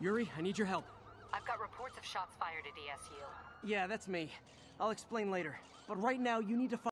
Yuri, I need your help. I've got reports of shots fired at ESU. Yeah, that's me. I'll explain later. But right now, you need to find.